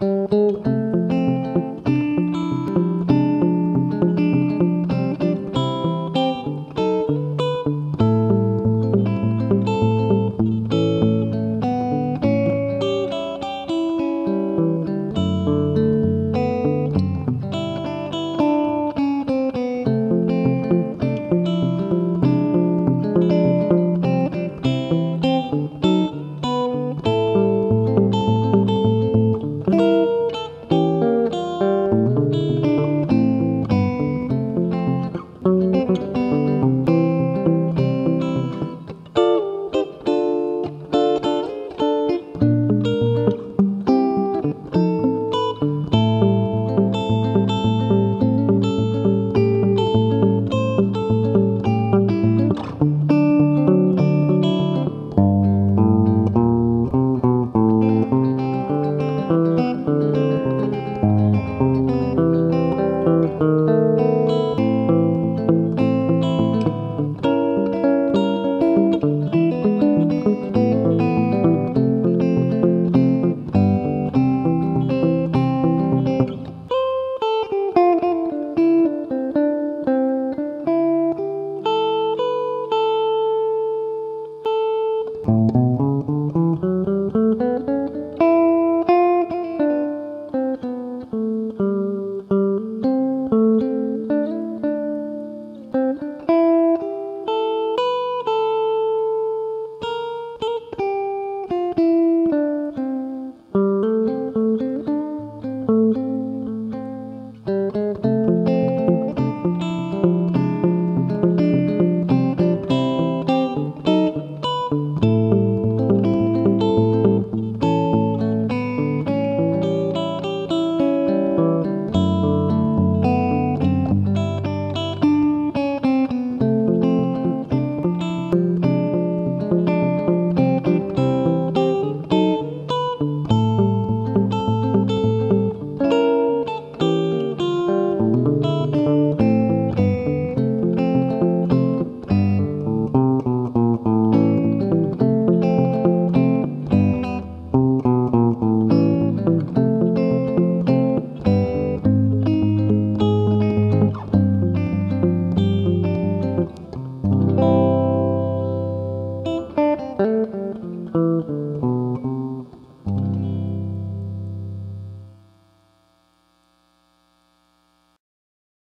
Música